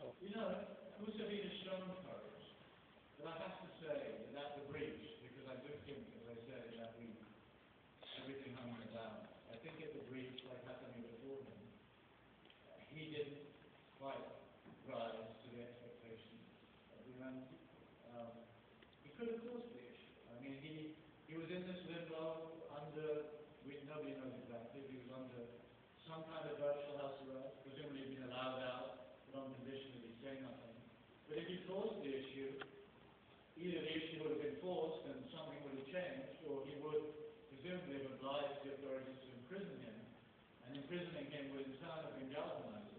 You know, Mussolini has shown courage. But I have to say that at the breach, because I do think, as I said in that week, everything hung the balance. I think at the breach, like happening before him, he didn't quite rise to the expectations of humanity. Um, he could have caused the issue. I mean, he, he was in this limbo under, we, nobody knows exactly, he was under some kind of virtual say nothing. But if he caused the issue, either the issue would have been forced and something would have changed, or he would presumably have obliged the authorities to imprison him, and imprisoning him would in turn have been galvanizing.